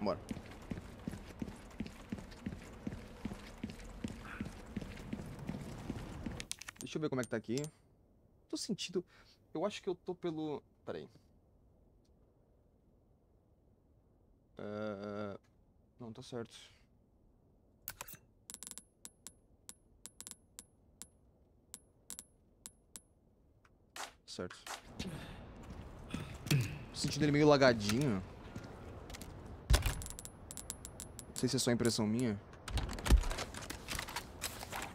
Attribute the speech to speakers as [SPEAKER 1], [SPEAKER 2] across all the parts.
[SPEAKER 1] Vambora. Deixa eu ver como é que tá aqui. Tô sentindo... Eu acho que eu tô pelo... Peraí. É... Não, tá certo. Certo. Tô sentindo ele meio lagadinho. Não sei se é só impressão minha.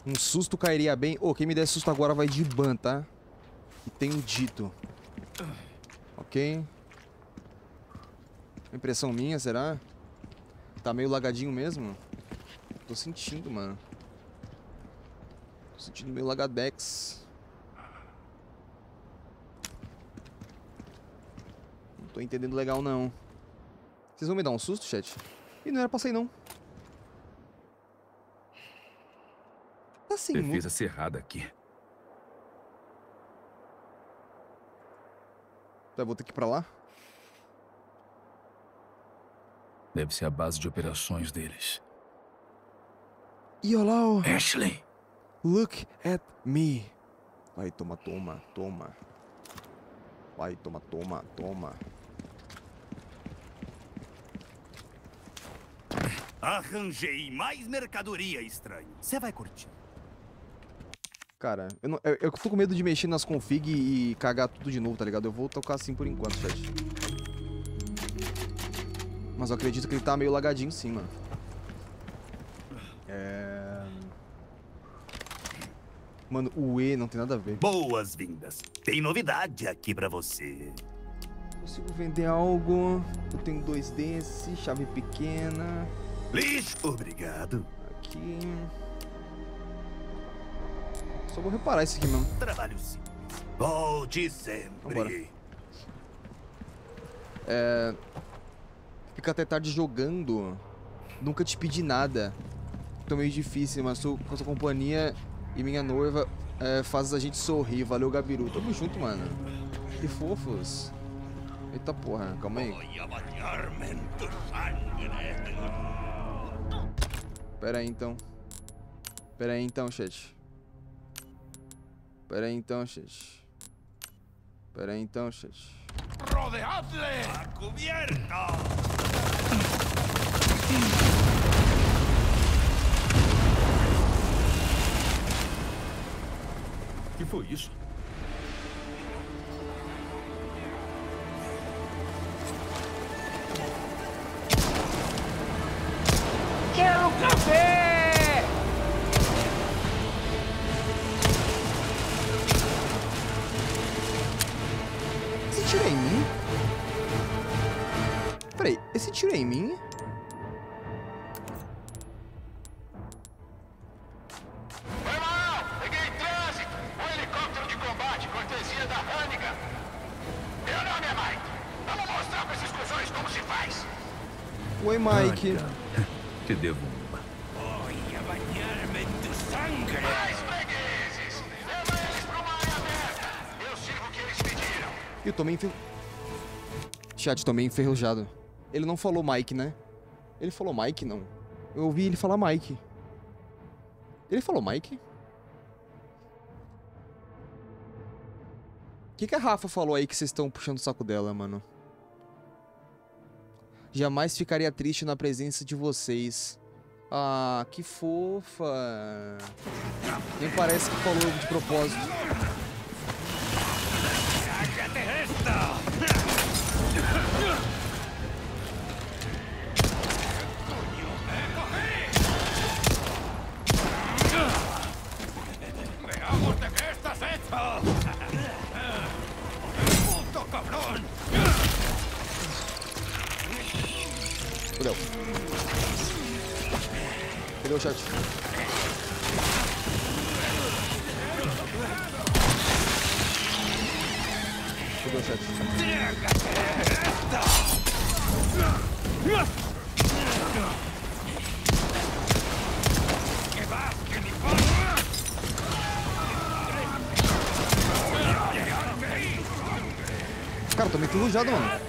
[SPEAKER 1] Um susto cairia bem. Ô, quem me der susto agora vai de ban, tá? E tenho dito. Ok. Impressão minha, será? Tá meio lagadinho mesmo? Tô sentindo, mano. Tô sentindo meio lagadex. Não tô entendendo legal, não. Vocês vão me dar um susto, chat? Ih, não era pra sair, não. Tá mu-
[SPEAKER 2] Defesa cerrada aqui.
[SPEAKER 1] Tá, vou ter que ir pra lá?
[SPEAKER 2] Deve ser a base de operações deles.
[SPEAKER 1] Ih, olha lá, ó.
[SPEAKER 2] Ashley!
[SPEAKER 1] Look at me. Vai, toma, toma, toma. Vai, toma, toma, toma.
[SPEAKER 3] Arranjei mais mercadoria estranha. Você vai curtir.
[SPEAKER 1] Cara, eu, não, eu, eu tô com medo de mexer nas config e cagar tudo de novo, tá ligado? Eu vou tocar assim por enquanto, chat. Mas eu acredito que ele tá meio lagadinho sim, mano. É... Mano, o E não tem nada a ver.
[SPEAKER 3] Boas-vindas. Tem novidade aqui pra você.
[SPEAKER 1] Consigo vender algo. Eu tenho dois desses, chave pequena.
[SPEAKER 3] Lixo, obrigado.
[SPEAKER 1] Aqui. Só vou reparar isso aqui mesmo.
[SPEAKER 3] Trabalho simples. Volte sempre.
[SPEAKER 1] Vambora. É. Fica até tarde jogando. Nunca te pedi nada. Tô meio difícil, mas sou, com a sua companhia e minha noiva é, faz a gente sorrir. Valeu, Gabiru. Tamo junto, mano. Que fofos. Eita porra, calma aí. Pera aí então. Pera aí então, chat. Pera aí então, chat. Pera aí então, chat.
[SPEAKER 3] ¡Rodeadle! ¡A cubierto!
[SPEAKER 2] que foi isso?
[SPEAKER 1] Chat, tomei enferrujado. Ele não falou Mike, né? Ele falou Mike, não. Eu ouvi ele falar Mike. Ele falou Mike? O que, que a Rafa falou aí que vocês estão puxando o saco dela, mano? Jamais ficaria triste na presença de vocês. Ah, que fofa. Nem parece que falou de propósito. O chat? O chat? Cara, tô meio enferrujado, mano.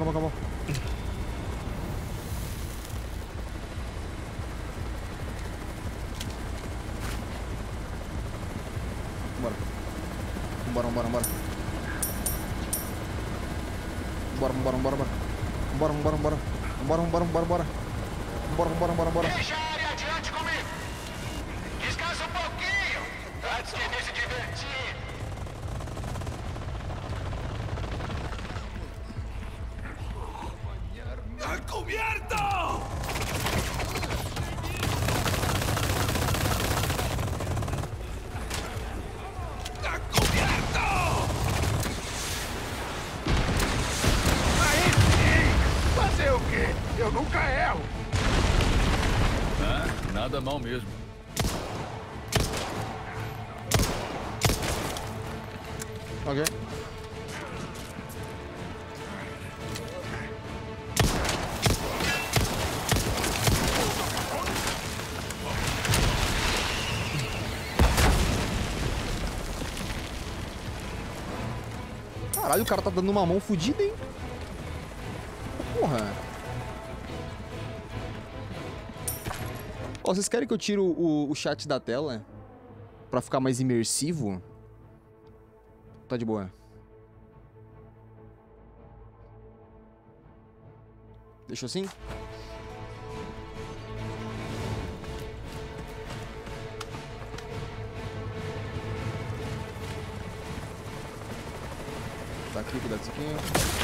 [SPEAKER 1] Calma, calma, calma, calma. Bora. Vambora, vambora, vambora. Bora, vambora, vambora, vambora. Vambora, vambora, vambora. Vambora, vambora, vambora, vambora. Vambora, vambora, vambora, vambora. Cara tá dando uma mão fodida, hein? Porra. Ó, vocês querem que eu tire o, o chat da tela? Pra ficar mais imersivo? Tá de boa. Deixa assim? Tá aqui, cuidado disso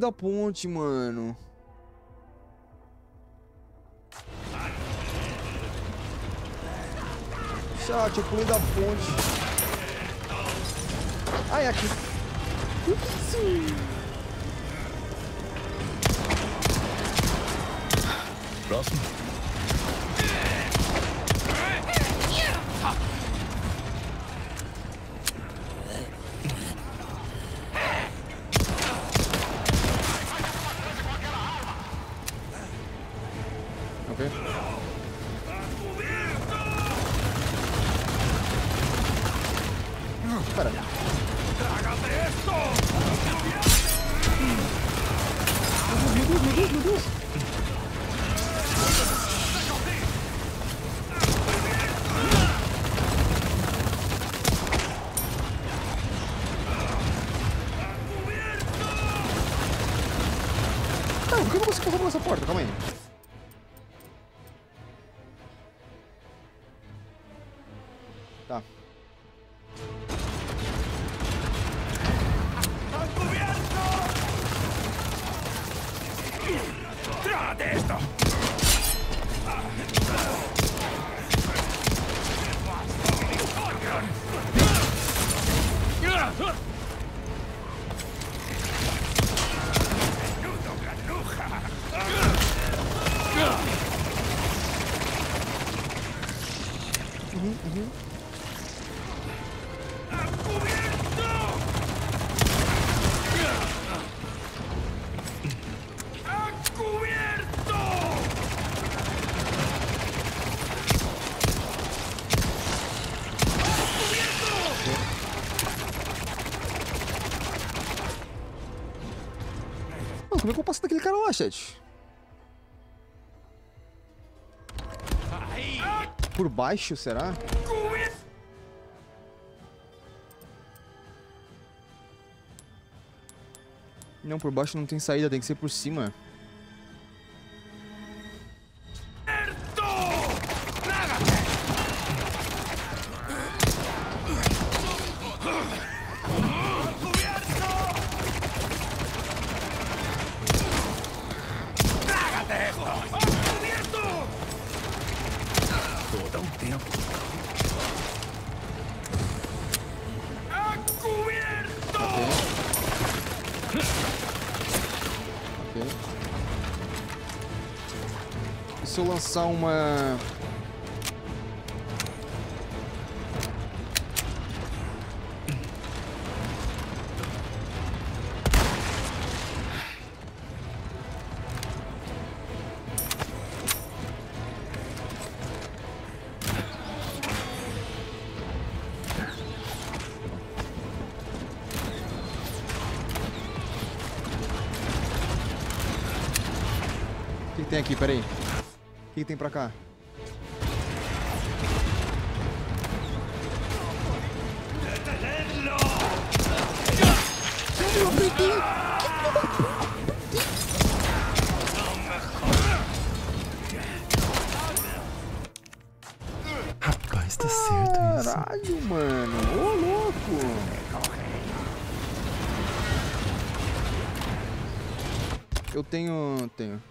[SPEAKER 1] Pulei da ponte, mano. Chat, eu pulei da ponte. É aqui.
[SPEAKER 2] Próximo.
[SPEAKER 1] Ok. Espera.
[SPEAKER 3] ¡Trágate esto!
[SPEAKER 1] Meu Deus, meu Deus, meu Deus. Passar por essa porta? Calma aí. Tá. Por baixo, será? Não, por baixo não tem saída, tem que ser por cima. Lançar uma... Tem aqui? Peraí. Tem pra cá?
[SPEAKER 4] Rapaz, tá certo isso.
[SPEAKER 1] Caralho, mano. Ô, louco. Eu tenho... Tenho.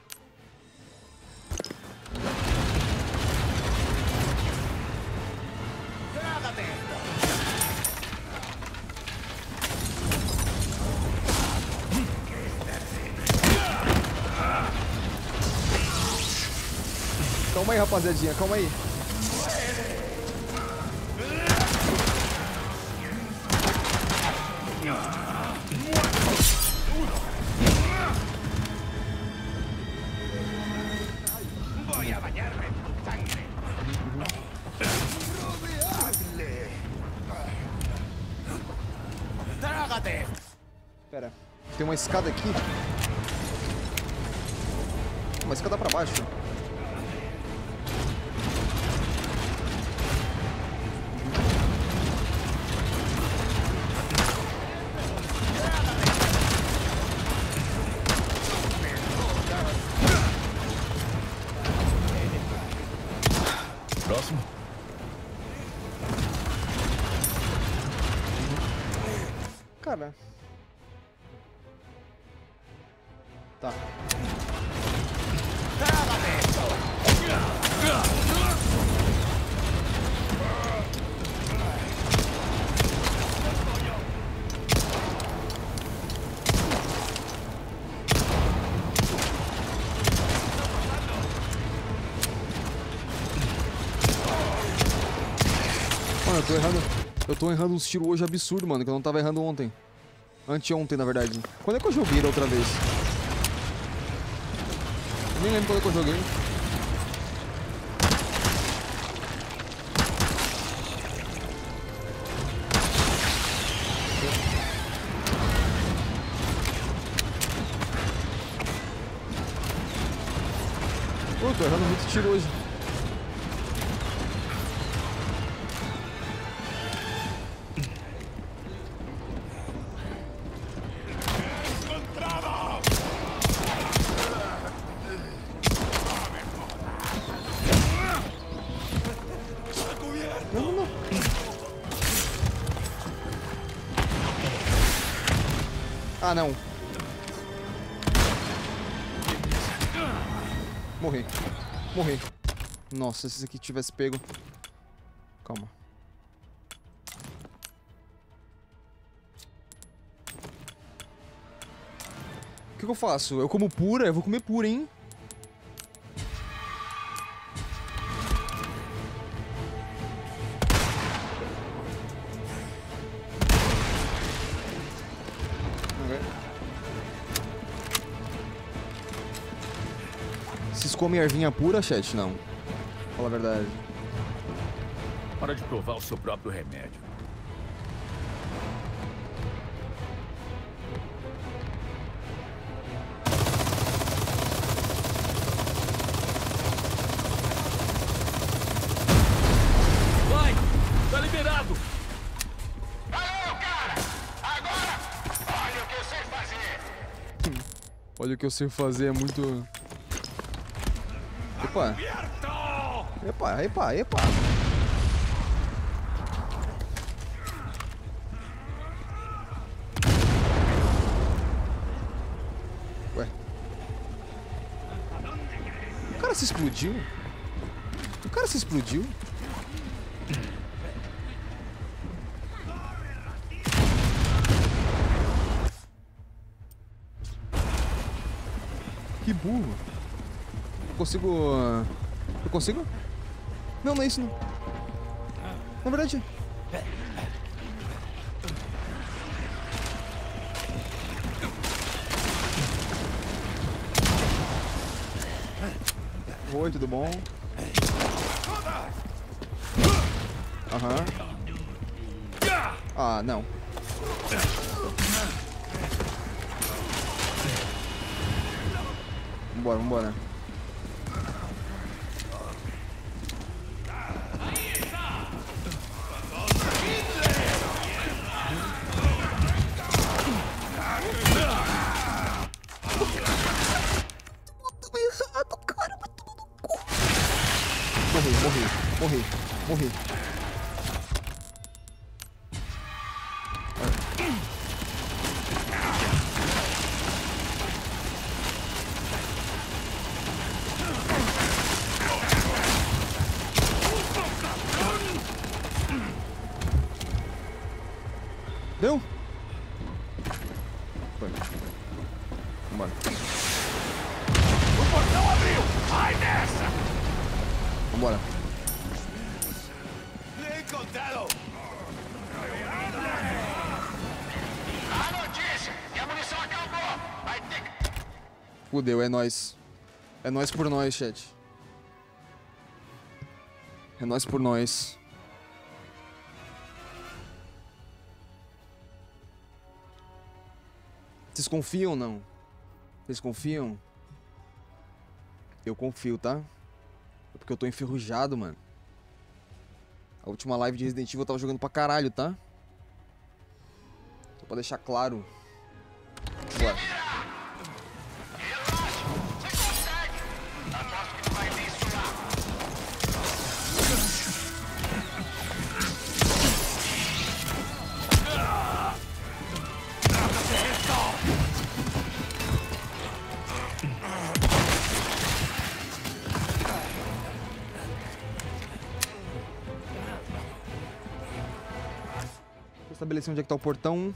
[SPEAKER 1] Aí, rapaziadinha. Calma aí. Pera, tem uma escada aqui. Cara. Tá. Mano, eu tô errando. Tô errando uns tiros hoje absurdo, mano, que eu não tava errando ontem. Anteontem, na verdade. Quando é que eu joguei da outra vez? Eu nem lembro quando é que eu joguei. Pô, tô errando muito tiro hoje. Nossa, se esse aqui tivesse pego. Calma. O que, que eu faço? Eu como pura? Eu vou comer pura, hein? Vocês comem ervinha pura, chat? Não fala a verdade.
[SPEAKER 2] Hora de provar o seu próprio remédio. Vai! Tá liberado! Valeu, cara!
[SPEAKER 1] Agora, olha o que eu sei fazer! olha o que eu sei fazer, é muito... Opa! Epa, epa, epa. Ué. O cara se explodiu? O cara se explodiu? Que burro. Eu consigo... ah, Eu consigo? Não, não é isso não. Na verdade... Oi, tudo bom? Aham. Ah, não. Vambora, vambora. Morri, morri, Fudeu, é nóis. É nóis por nós, chat. É nóis por nós. Vocês confiam ou não? Vocês confiam? Eu confio, tá? É porque eu tô enferrujado, mano. A última live de Resident Evil eu tava jogando pra caralho, tá? Só pra deixar claro. Bora. Estabelecer onde é que tá o portão.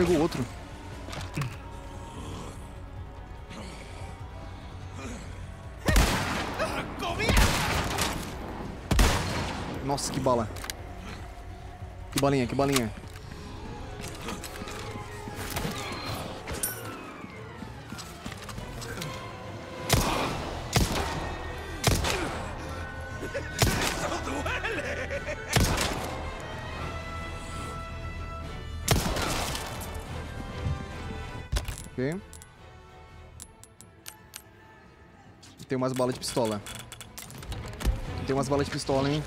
[SPEAKER 1] Pegou outro. Nossa, que bala. Que balinha, que balinha. Tem umas balas de pistola. Tem umas balas de pistola, hein?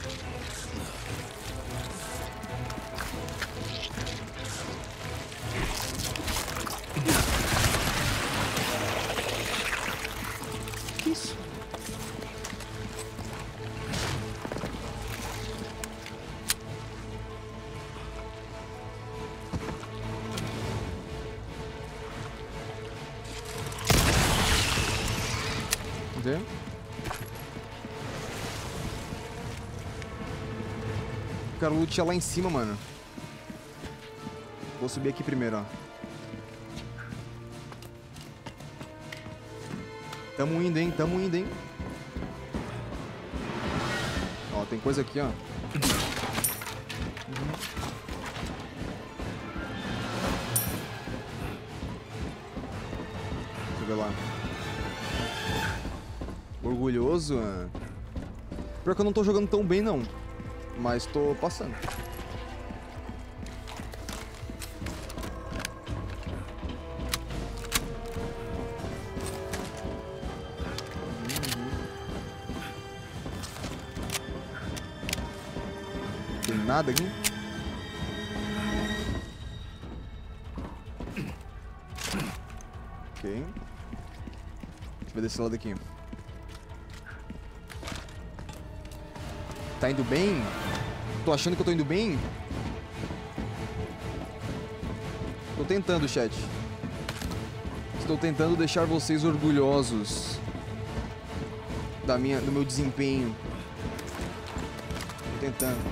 [SPEAKER 1] Quero lutear lá em cima, mano. Vou subir aqui primeiro, ó. Tamo indo, hein? Tamo indo, hein? Ó, tem coisa aqui, ó. Deixa eu ver lá. Orgulhoso? Pior que eu não tô jogando tão bem, não. Mas tô passando. Tem nada aqui? Ok. Deixa eu ver desse lado aqui. Tá indo bem? Tô achando que eu tô indo bem? Tô tentando, chat. Estou tentando deixar vocês orgulhosos da minha, do meu desempenho. Tô tentando.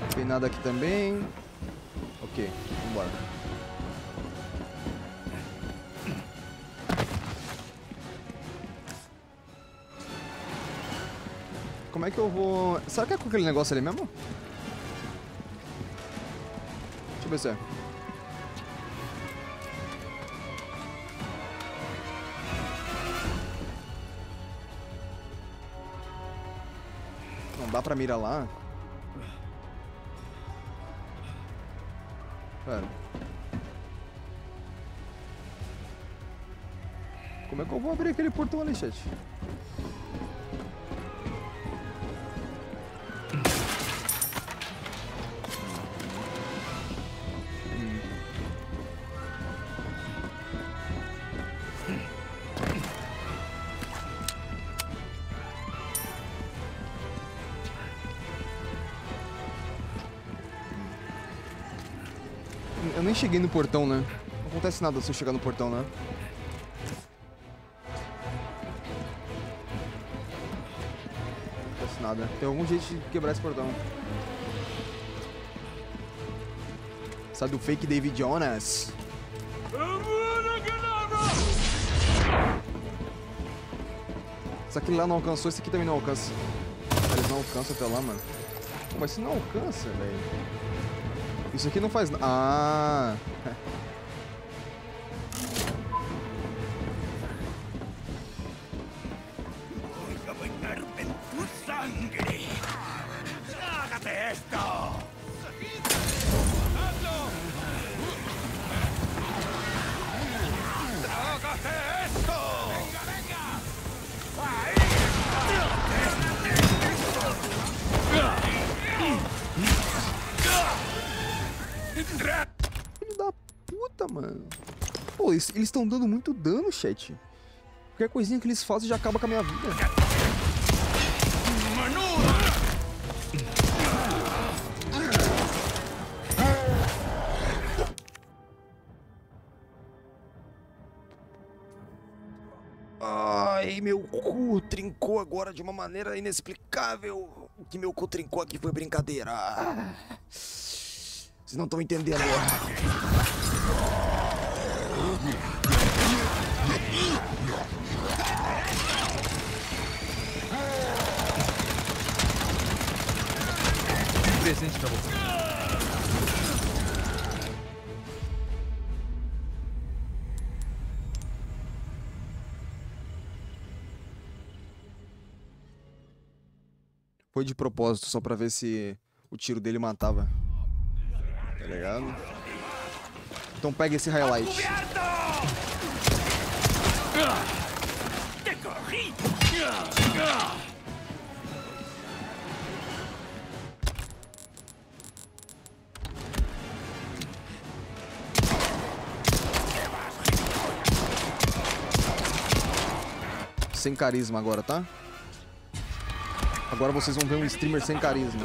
[SPEAKER 1] Não tem nada aqui também. Ok, vambora. Como é que eu vou... Será que é com aquele negócio ali mesmo? Deixa eu ver se é. Não dá pra mirar lá? Pera. Como é que eu vou abrir aquele portão ali, chat? Nem cheguei no portão, né? Não acontece nada se eu chegar no portão, né? Não acontece nada. Tem algum jeito de quebrar esse portão. Sabe do fake David Jonas? Se aquele lá não alcançou, esse aqui também não alcança. Eles não alcançam até lá, mano. Mas se não alcança, velho. Isso aqui não faz. Ah! estão dando muito dano, chat. Qualquer coisinha que eles fazem já acaba com a minha vida. Ai, meu cu trincou agora de uma maneira inexplicável. O que meu cu trincou aqui foi brincadeira. Vocês não estão entendendo.
[SPEAKER 4] Presente pra você.
[SPEAKER 1] Foi de propósito, só pra ver se o tiro dele matava. Tá ligado? Então pega esse highlight. Sem carisma agora, tá? Agora vocês vão ver um streamer sem carisma.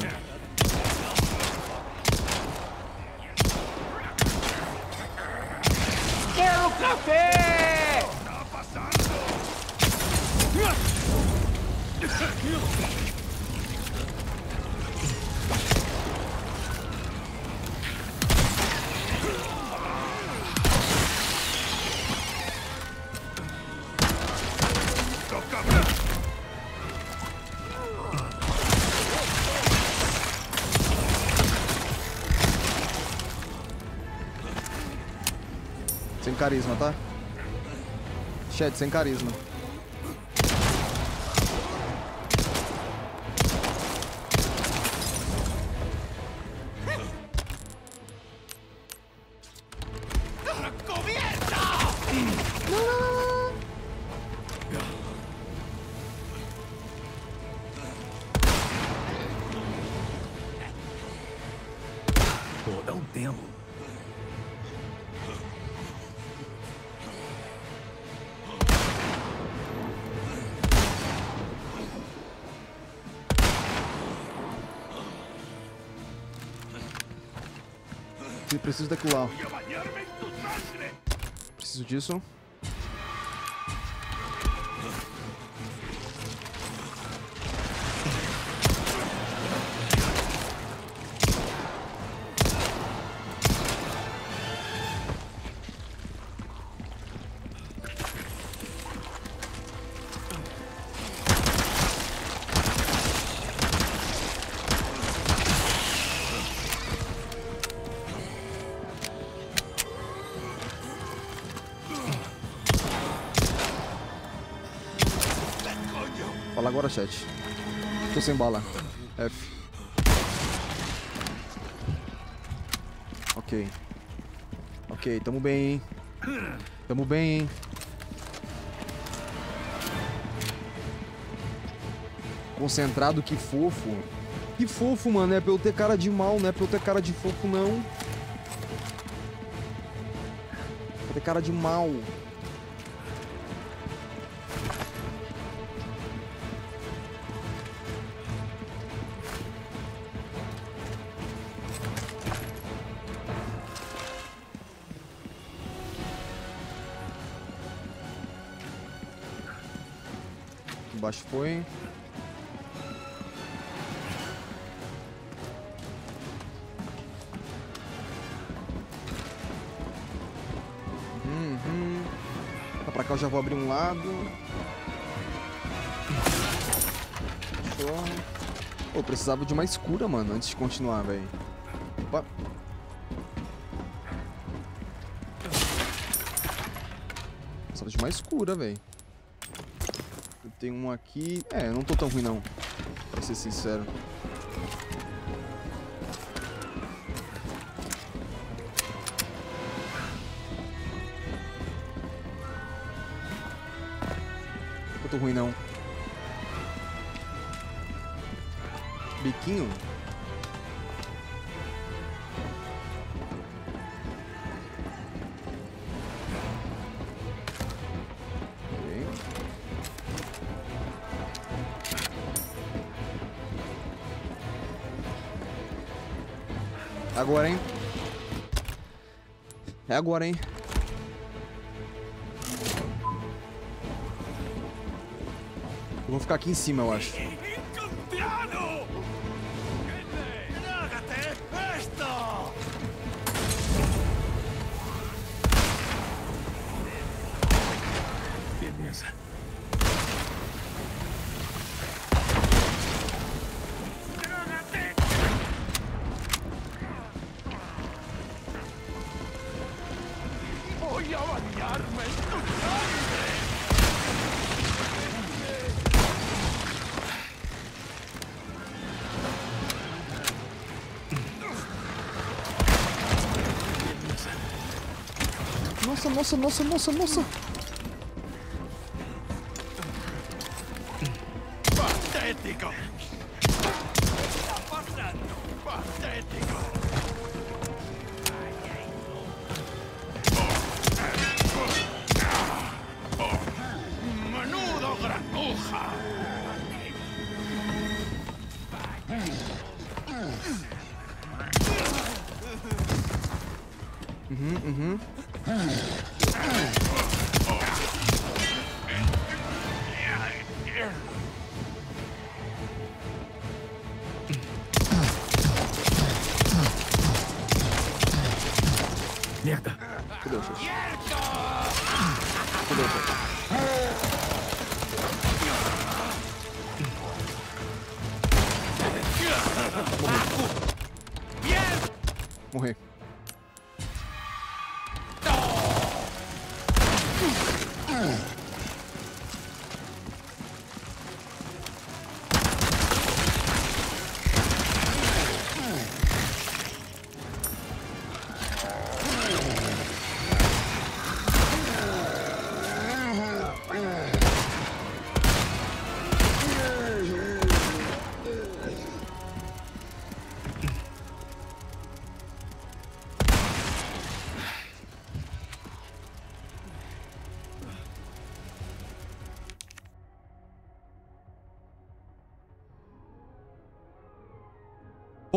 [SPEAKER 1] Carisma, tá? Chat, sem carisma. Preciso daquilo lá. Preciso disso. Chat. Tô sem bala. F. Ok. Ok, tamo bem, hein? Tamo bem, hein? Concentrado, que fofo. Que fofo, mano. É pra eu ter cara de mal, não é pra eu ter cara de fofo, não. Pra ter cara de mal. Vou abrir um lado. Pô, precisava de uma escura, mano, antes de continuar, velho. Opa. Precisava de uma escura, velho. Eu tenho um aqui. É, não tô tão ruim não. Pra ser sincero. Tô ruim não. Biquinho? Agora, hein? É agora, hein? Ficar aqui em cima, eu acho. Nossa, nossa, nossa, nossa,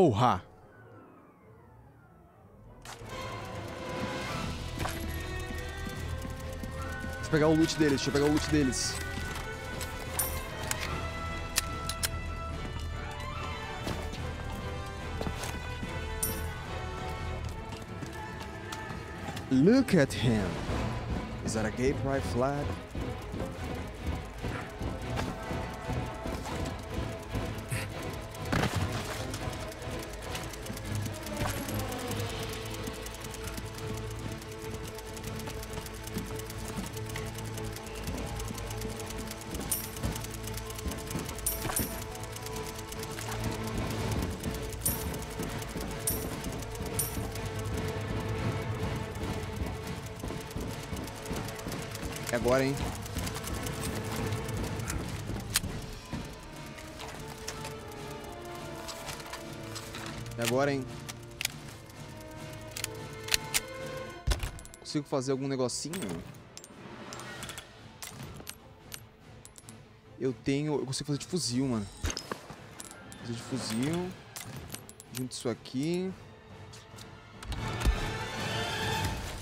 [SPEAKER 1] Porra! Deixa eu pegar o loot deles, deixa eu pegar o loot deles. Look at him. Is that a gay pride flag? Agora, hein? É agora, hein? Consigo fazer algum negocinho? Eu tenho... Eu consigo fazer de fuzil, mano. Fazer de fuzil. Junto isso aqui.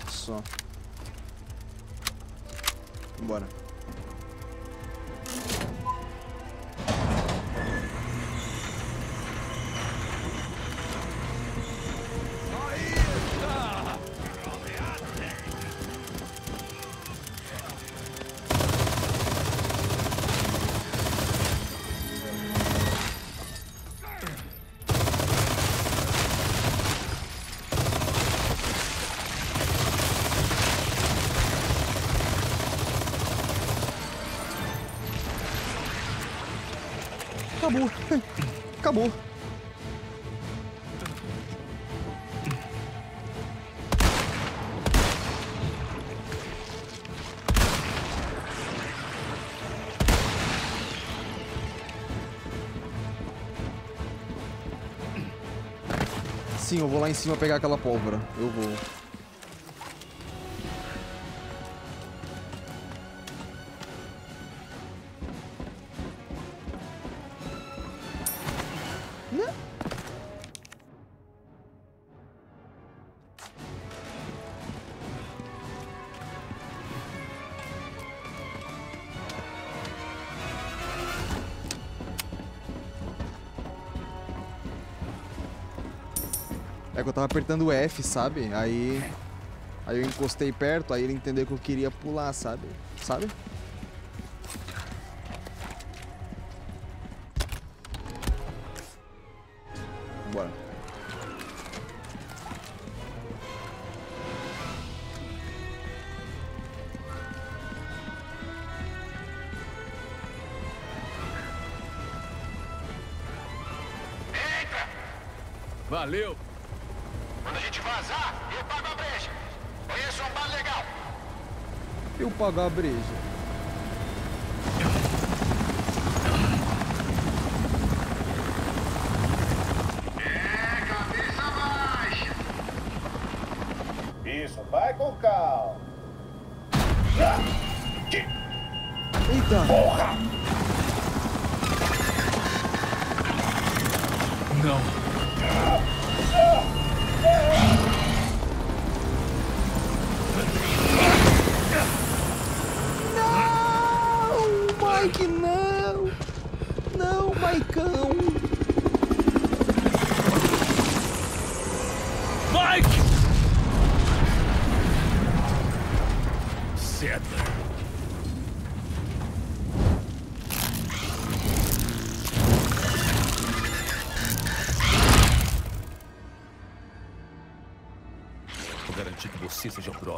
[SPEAKER 1] Só. Bora. Sim, eu vou lá em cima pegar aquela pólvora. Eu vou. Tava apertando o F, sabe? Aí. Aí eu encostei perto, aí ele entendeu que eu queria pular, sabe? Sabe? Pagar a breja.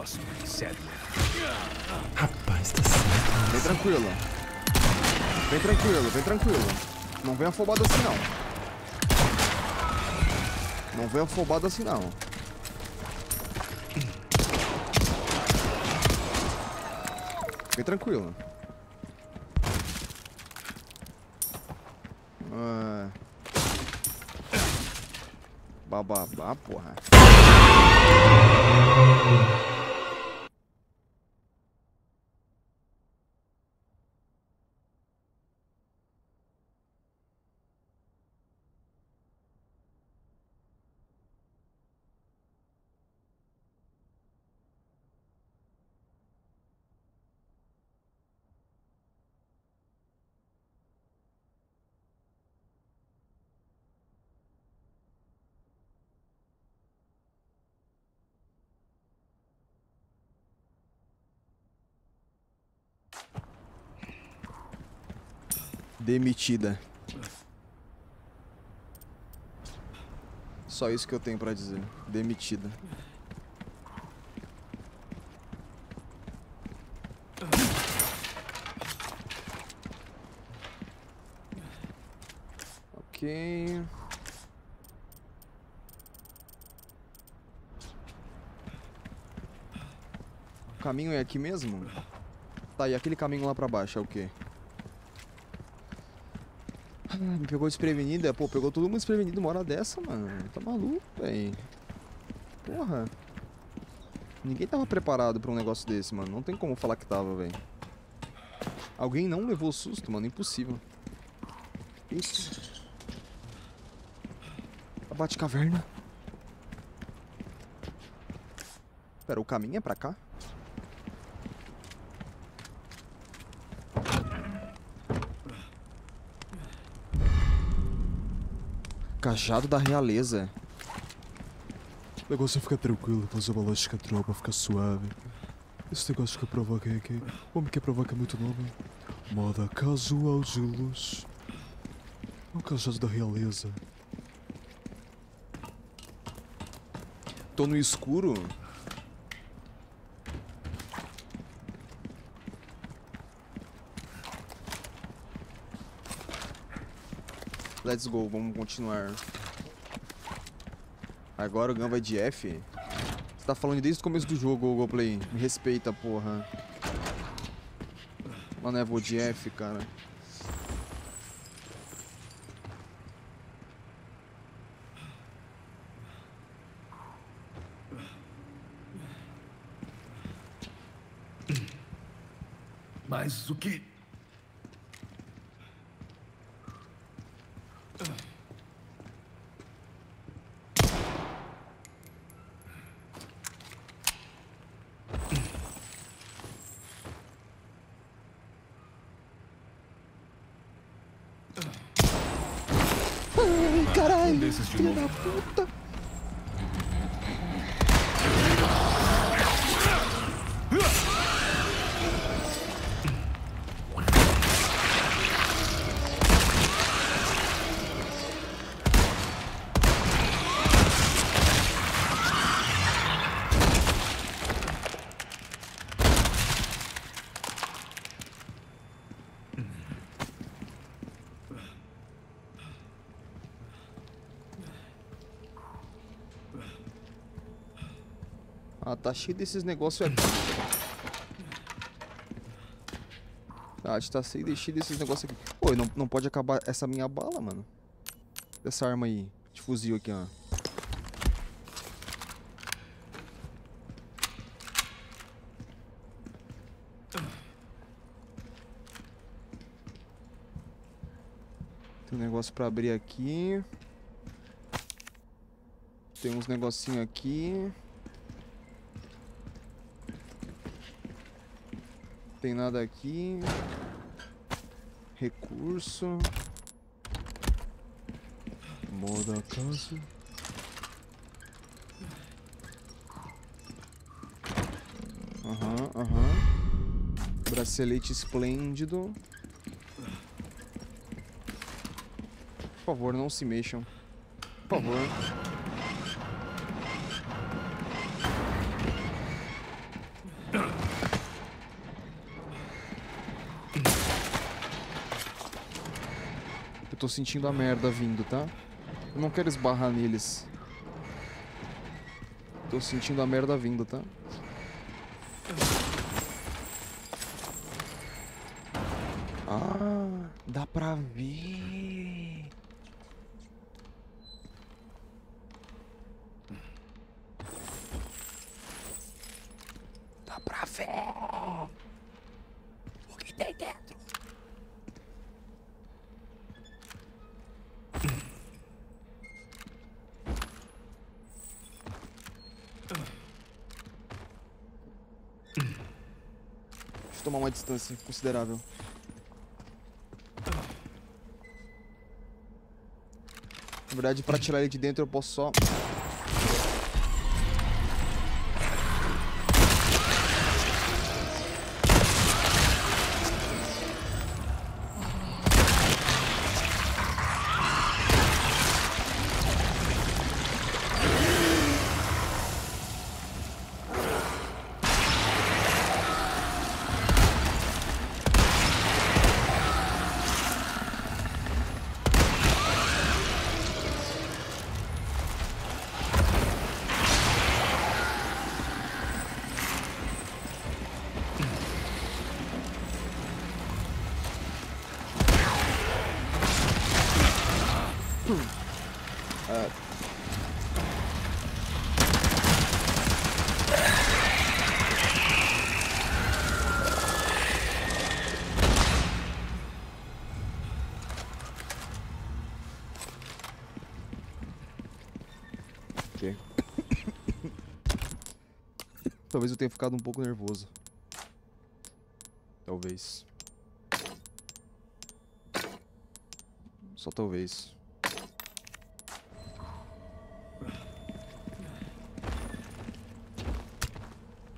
[SPEAKER 4] Sadler.
[SPEAKER 5] Rapaz, tá certo.
[SPEAKER 1] Vem tranquilo. Vem tranquilo, vem tranquilo. Não vem afobado assim não. Não vem afobado assim não. Vem tranquilo. Ah. Bababá, porra. Demitida. Só isso que eu tenho pra dizer. Demitida. Ok. O caminho é aqui mesmo? Tá, e aquele caminho lá pra baixo é o quê? Me pegou desprevenida. Pô, pegou todo mundo desprevenido uma hora dessa, mano. Tá maluco, véi. Porra. Ninguém tava preparado pra um negócio desse, mano. Não tem como falar que tava, velho. Alguém não levou susto, mano. Impossível. Isso. A Batcaverna. Pera, o caminho é pra cá? Cajado da realeza.
[SPEAKER 5] O negócio é ficar tranquilo, fazer uma lógica tropa, ficar suave. Esse negócio que eu provoquei aqui, o homem que provoca muito nome. Moda casual de luz. O cajado da realeza.
[SPEAKER 1] Tô no escuro? Let's go, vamos continuar. Agora o Gun vai de F? Você tá falando desde o começo do jogo, Google Play. Me respeita, porra. Mano, é vou de F, cara.
[SPEAKER 4] Mas o que.
[SPEAKER 1] Ai, caralho.
[SPEAKER 4] desses de
[SPEAKER 1] tá cheio desses negócios aqui. Ah, tá cheio desses negócios aqui. Pô, não, não pode acabar essa minha bala, mano. Essa arma aí, de fuzil aqui, ó. Tem um negócio pra abrir aqui. Tem uns negocinho aqui. Tem nada aqui. Recurso. Moda casa. Aham, aham. Bracelete esplêndido. Por favor, não se mexam. Por favor. Sentindo a merda vindo, tá? Eu não quero esbarrar neles. Tô sentindo a merda vindo, tá? Ah, dá pra ver. Dá pra ver. O que tem dentro? Deixa eu tomar uma distância considerável. Na verdade, pra tirar ele de dentro, eu posso só... Talvez eu tenha ficado um pouco nervoso. Talvez. Só talvez.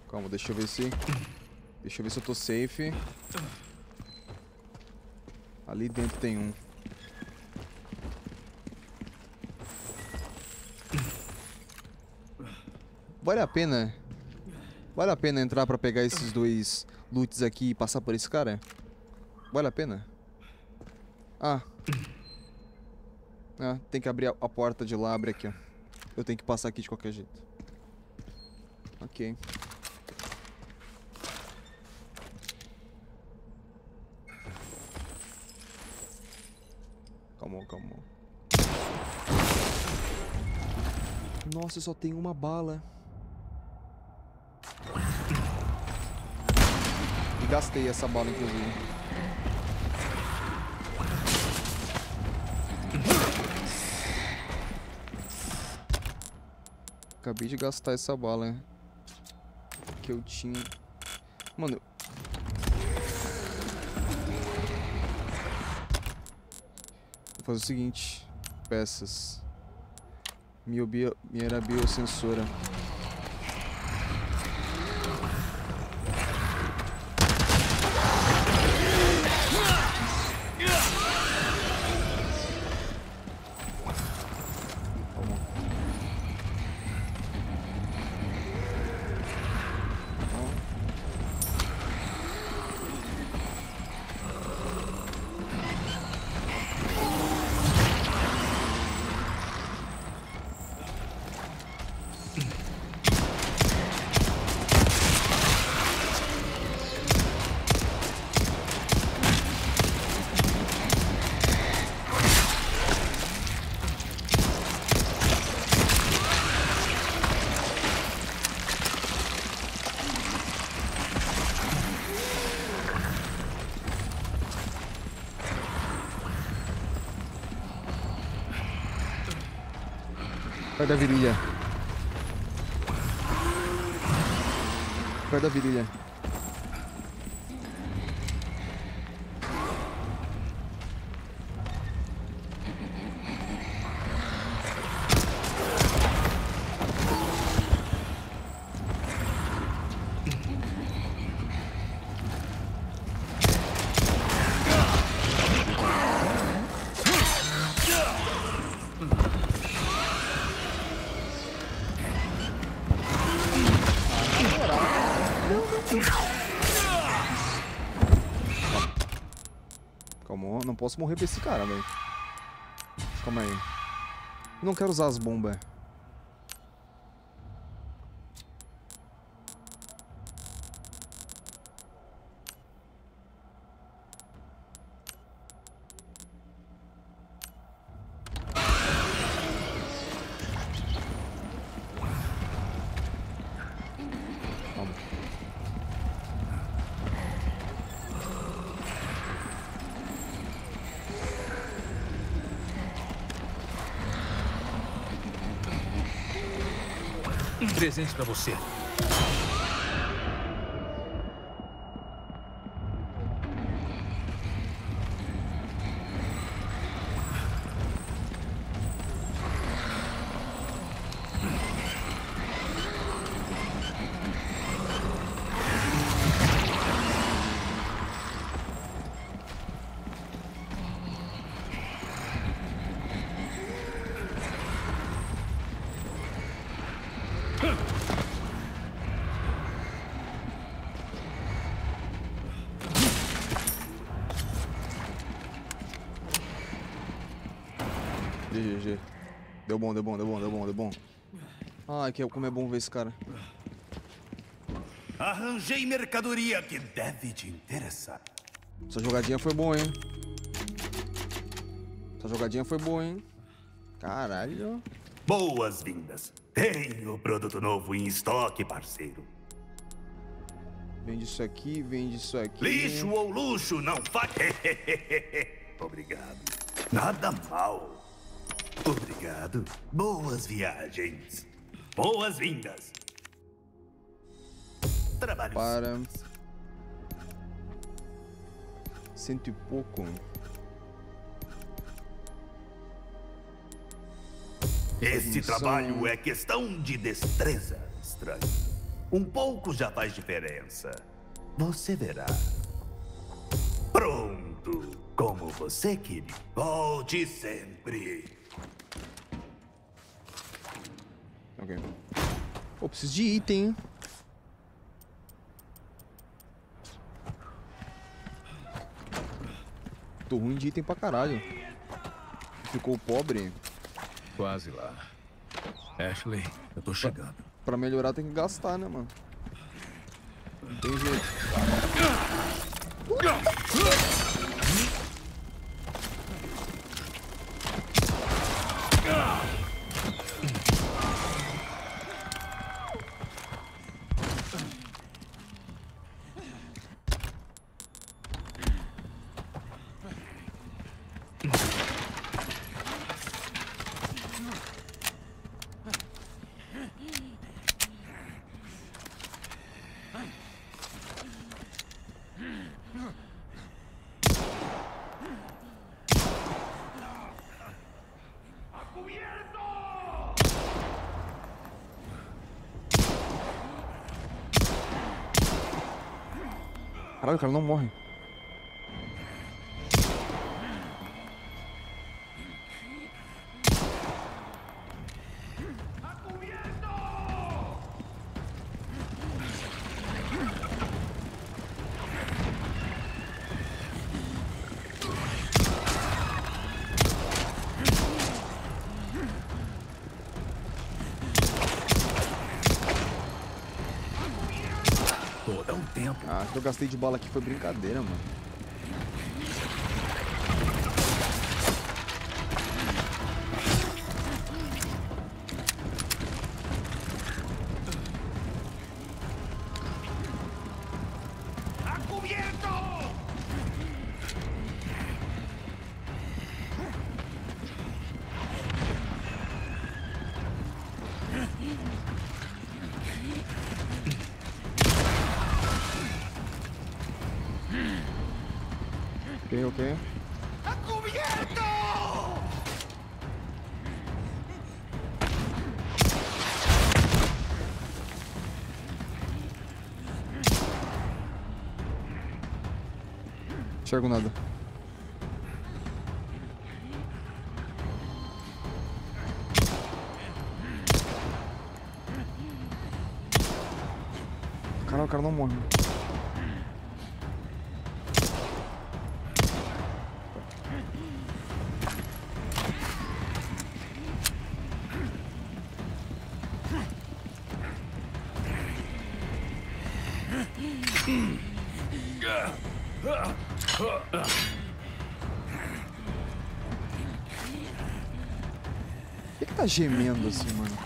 [SPEAKER 1] Calma, deixa eu ver se... Deixa eu ver se eu tô safe. Ali dentro tem um. Vale a pena... Vale a pena entrar pra pegar esses dois loots aqui e passar por esse cara? Vale a pena? Ah. Ah, tem que abrir a, porta de lá, abre aqui, ó. Eu tenho que passar aqui de qualquer jeito. Ok. Calma, calma. Nossa, só tenho uma bala. Gastei essa bala, inclusive. Acabei de gastar essa bala que eu tinha. Mano. Vou fazer o seguinte: peças. Miobia, minha biosensora. Perto da virilha. Perto da virilha. Posso morrer pra esse cara, velho. Calma aí. Eu não quero usar as bombas.
[SPEAKER 4] Presente pra você.
[SPEAKER 1] GG. Deu bom, deu bom, deu bom, deu bom, deu bom. Ai, que como é bom ver esse cara.
[SPEAKER 3] Arranjei mercadoria que deve te interessar.
[SPEAKER 1] Essa jogadinha foi boa, hein? Essa jogadinha foi boa, hein? Caralho.
[SPEAKER 3] Boas-vindas. Tenho produto novo em estoque, parceiro.
[SPEAKER 1] Vende isso aqui, vende isso aqui.
[SPEAKER 3] Lixo ou luxo não faz. Obrigado. Nada mal. Obrigado. Boas viagens. Boas-vindas. Trabalho.
[SPEAKER 1] Para. Cento e pouco.
[SPEAKER 3] Esse trabalho é questão de destreza, estranho. Um pouco já faz diferença. Você verá. Pronto. Como você queria. Volte sempre.
[SPEAKER 1] Ok. Pô, preciso de item, hein? Tô ruim de item pra caralho. Ficou pobre.
[SPEAKER 4] Quase lá. Ashley, eu tô chegando.
[SPEAKER 1] Pra melhorar tem que gastar, né, mano? Não tem jeito. Caralho, o cara não morre. Gastei de bala aqui foi brincadeira, mano.
[SPEAKER 6] Ok, ok. Enxergo nada. Caralho, o cara não morre. Gemendo assim, mano?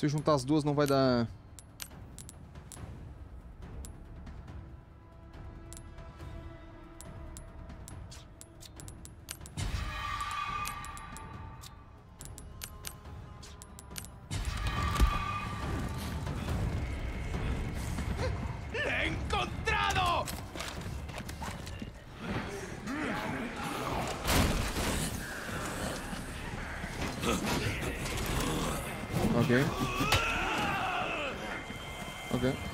[SPEAKER 6] Se eu juntar as duas não vai dar... Ok. Ok.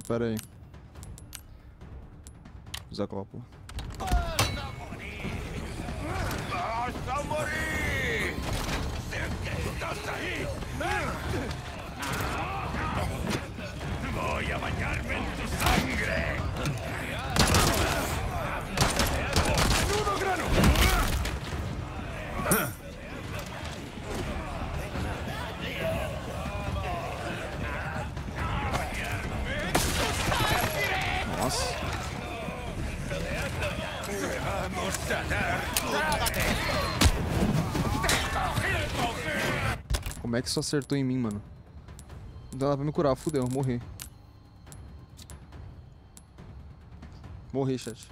[SPEAKER 6] Pera aí. Usar copo. Isso acertou em mim, mano? Não dá pra me curar, fudeu, morri. Morri, chat.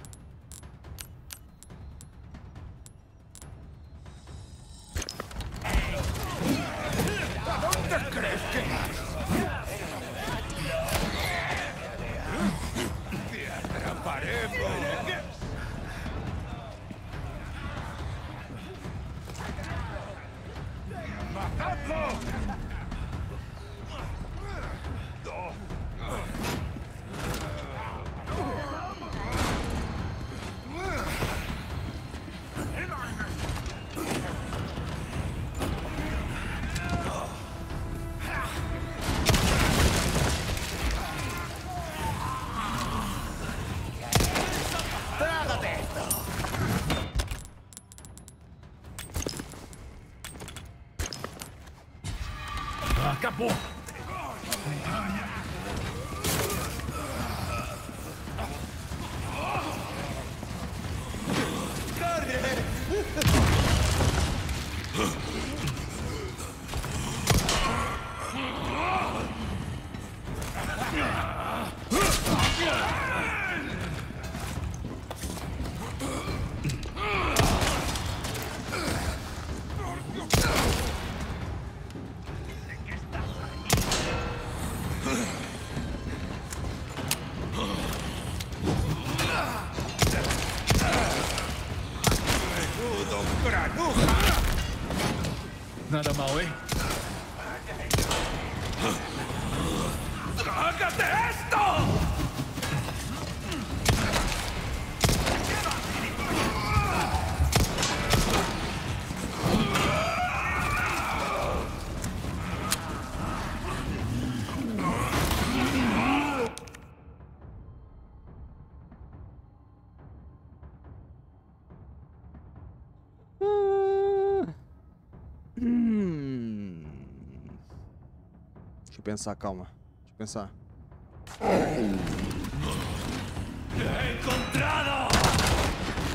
[SPEAKER 1] Pensar, calma. Deixa eu pensar.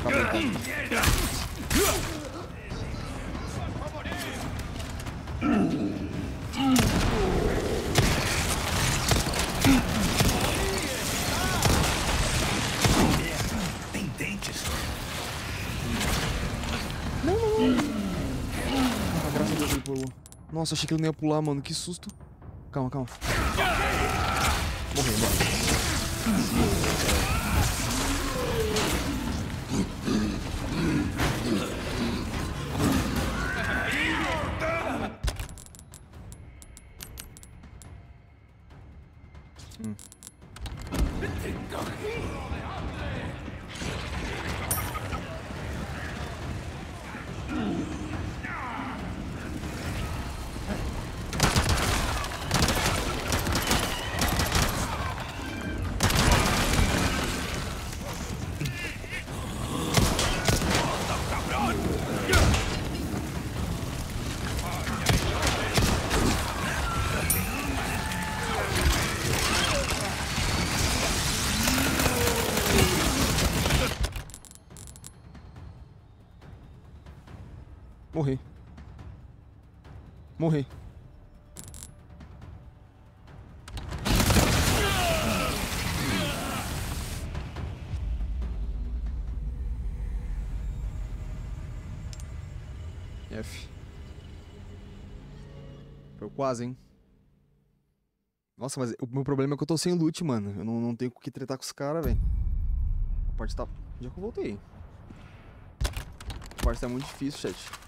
[SPEAKER 1] Calma aí.
[SPEAKER 3] Tem dentes.
[SPEAKER 1] Nossa, achei que ele não ia pular, mano. Que susto. Calma, calma. Morreu, bora. Hum. Quase, hein? Nossa, mas o meu problema é que eu tô sem loot, mano. Eu não, não tenho o que tretar com os caras, velho. A parte tá... É que eu voltei? A parte tá muito difícil, chat.